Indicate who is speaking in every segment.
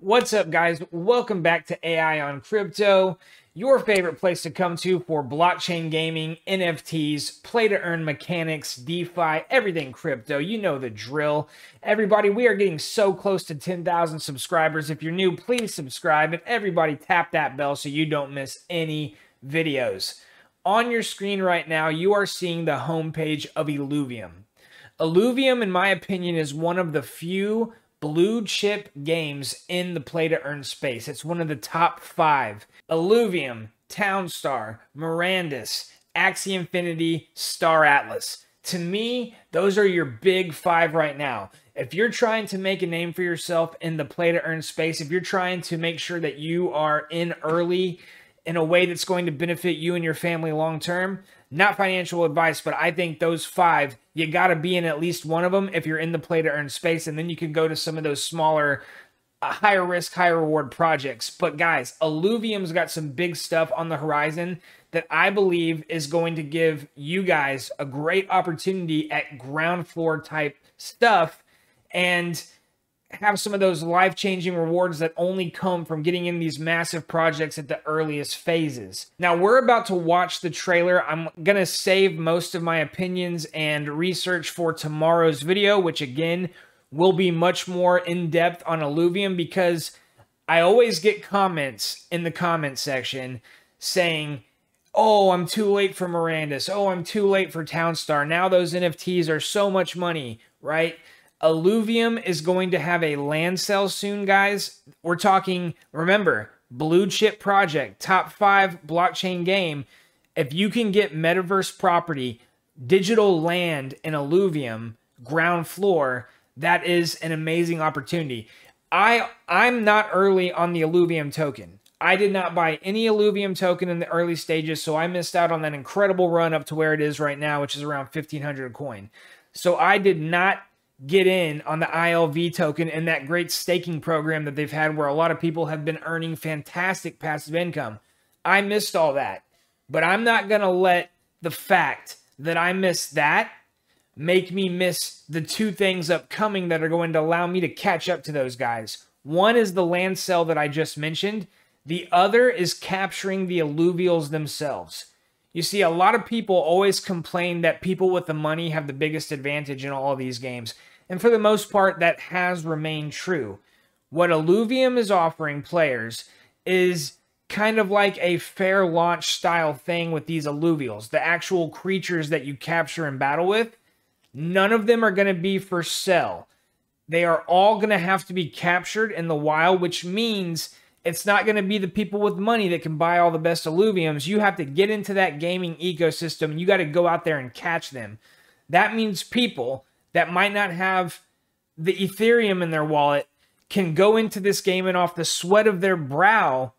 Speaker 1: What's up, guys? Welcome back to AI on Crypto, your favorite place to come to for blockchain gaming, NFTs, play to earn mechanics, DeFi, everything crypto. You know the drill. Everybody, we are getting so close to 10,000 subscribers. If you're new, please subscribe and everybody tap that bell so you don't miss any videos. On your screen right now, you are seeing the homepage of Illuvium. Illuvium, in my opinion, is one of the few blue chip games in the play to earn space. It's one of the top five. Illuvium, Townstar, Mirandus, Axie Infinity, Star Atlas. To me, those are your big five right now. If you're trying to make a name for yourself in the play to earn space, if you're trying to make sure that you are in early in a way that's going to benefit you and your family long term, not financial advice, but I think those five, you got to be in at least one of them if you're in the play to earn space. And then you can go to some of those smaller, uh, higher risk, higher reward projects. But guys, Illuvium's got some big stuff on the horizon that I believe is going to give you guys a great opportunity at ground floor type stuff. And have some of those life changing rewards that only come from getting in these massive projects at the earliest phases. Now, we're about to watch the trailer. I'm going to save most of my opinions and research for tomorrow's video, which again will be much more in depth on Illuvium because I always get comments in the comment section saying, Oh, I'm too late for Mirandus. Oh, I'm too late for Townstar. Now those NFTs are so much money, right? Illuvium is going to have a land sale soon, guys. We're talking, remember, blue chip project, top five blockchain game. If you can get metaverse property, digital land in Illuvium, ground floor, that is an amazing opportunity. I I'm not early on the Illuvium token. I did not buy any Illuvium token in the early stages, so I missed out on that incredible run up to where it is right now, which is around 1500 coin. So I did not get in on the ILV token and that great staking program that they've had where a lot of people have been earning fantastic passive income. I missed all that. But I'm not going to let the fact that I missed that make me miss the two things upcoming that are going to allow me to catch up to those guys. One is the land sale that I just mentioned. The other is capturing the Illuvials themselves. You see, a lot of people always complain that people with the money have the biggest advantage in all these games. And for the most part, that has remained true. What Illuvium is offering players is kind of like a fair launch style thing with these Illuvials, the actual creatures that you capture and battle with. None of them are going to be for sale. They are all going to have to be captured in the wild, which means it's not going to be the people with money that can buy all the best Illuviums. You have to get into that gaming ecosystem. You got to go out there and catch them. That means people that might not have the Ethereum in their wallet can go into this game and off the sweat of their brow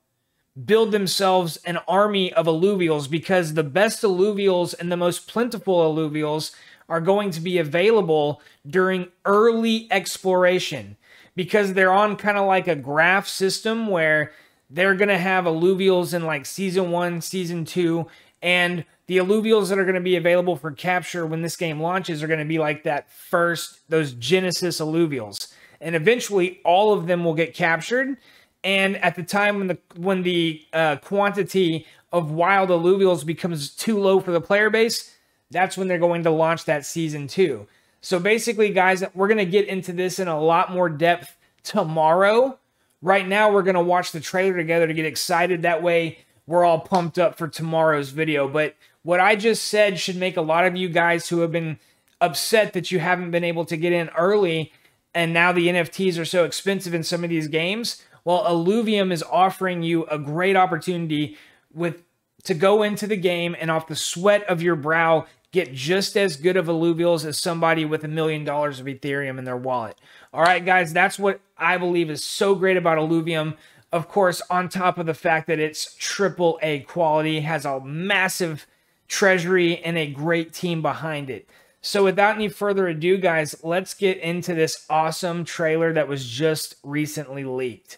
Speaker 1: build themselves an army of Illuvials because the best Illuvials and the most plentiful Illuvials are going to be available during early exploration because they're on kind of like a graph system where they're going to have Illuvials in like season 1, season 2 and the Illuvials that are going to be available for capture when this game launches are going to be like that first, those Genesis Illuvials. And eventually all of them will get captured. And at the time when the when the uh, quantity of wild Illuvials becomes too low for the player base, that's when they're going to launch that season two. So basically, guys, we're going to get into this in a lot more depth tomorrow. Right now, we're going to watch the trailer together to get excited. That way, we're all pumped up for tomorrow's video. But what I just said should make a lot of you guys who have been upset that you haven't been able to get in early and now the NFTs are so expensive in some of these games. Well, Illuvium is offering you a great opportunity with to go into the game and off the sweat of your brow get just as good of Illuvials as somebody with a million dollars of Ethereum in their wallet. All right, guys, that's what I believe is so great about Illuvium. Of course, on top of the fact that it's triple A quality, has a massive treasury, and a great team behind it. So without any further ado, guys, let's get into this awesome trailer that was just recently leaked.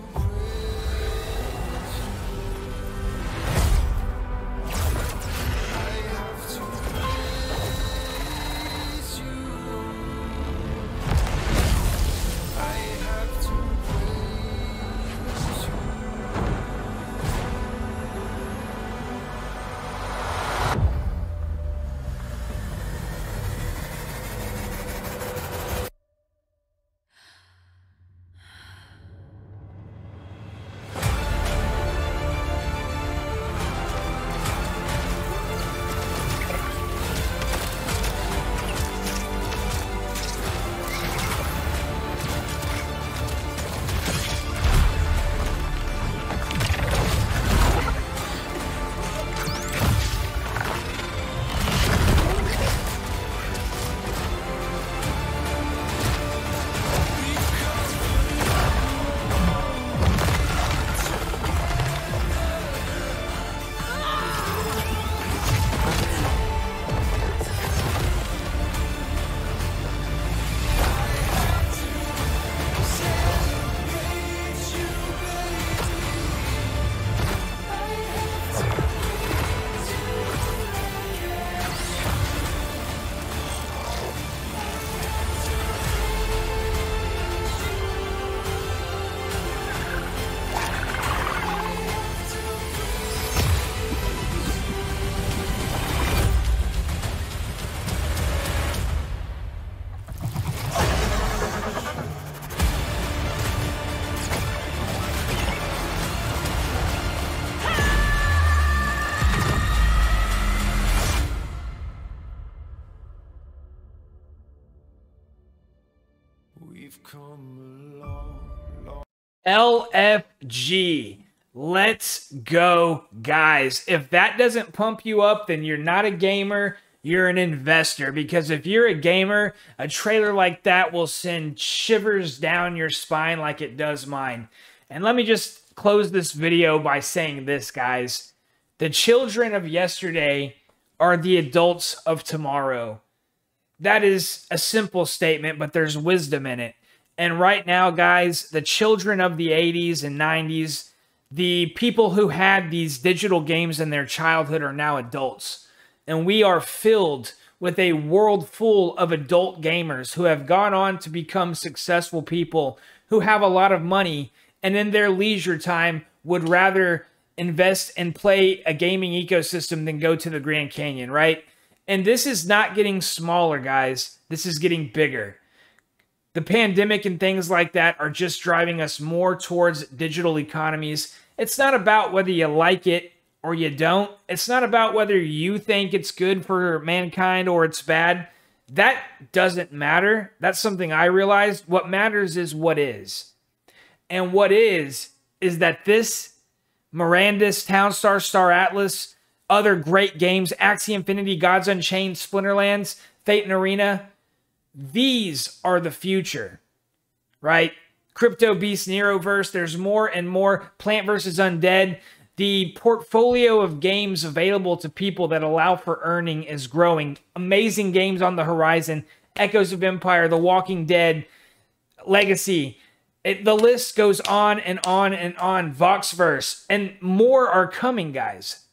Speaker 1: LFG. Let's go, guys. If that doesn't pump you up, then you're not a gamer, you're an investor. Because if you're a gamer, a trailer like that will send shivers down your spine like it does mine. And let me just close this video by saying this, guys. The children of yesterday are the adults of tomorrow. That is a simple statement, but there's wisdom in it. And right now, guys, the children of the 80s and 90s, the people who had these digital games in their childhood are now adults. And we are filled with a world full of adult gamers who have gone on to become successful people who have a lot of money and in their leisure time would rather invest and play a gaming ecosystem than go to the Grand Canyon, right? And this is not getting smaller, guys. This is getting bigger. The pandemic and things like that are just driving us more towards digital economies. It's not about whether you like it or you don't. It's not about whether you think it's good for mankind or it's bad. That doesn't matter. That's something I realized. What matters is what is. And what is, is that this Mirandus, Townstar, Star Atlas, other great games, Axie Infinity, Gods Unchained, Splinterlands, Thetan Arena, these are the future, right? Crypto Beast, Neroverse, there's more and more Plant vs. Undead. The portfolio of games available to people that allow for earning is growing. Amazing games on the horizon. Echoes of Empire, The Walking Dead, Legacy. It, the list goes on and on and on. Voxverse, and more are coming, guys.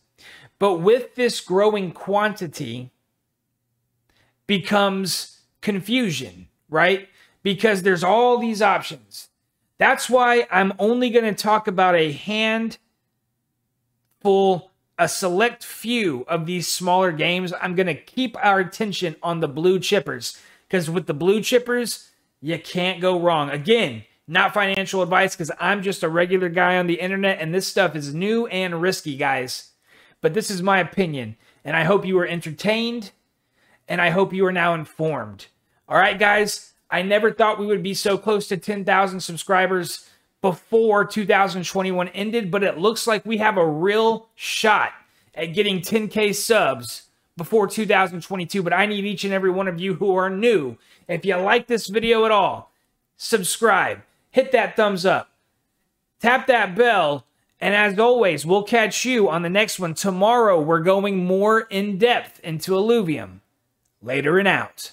Speaker 1: But with this growing quantity becomes confusion, right? Because there's all these options. That's why I'm only going to talk about a handful, a select few of these smaller games. I'm going to keep our attention on the blue chippers because with the blue chippers, you can't go wrong. Again, not financial advice because I'm just a regular guy on the internet and this stuff is new and risky, guys. But this is my opinion, and I hope you were entertained and I hope you are now informed. All right, guys, I never thought we would be so close to 10,000 subscribers. before 2021 ended, but it looks like we have a real shot at getting 10K subs before 2022. But I need each and every one of you who are new. If you like this video at all, subscribe, hit that thumbs up, tap that bell, and as always, we'll catch you on the next one. Tomorrow, we're going more in depth into Illuvium. Later and out.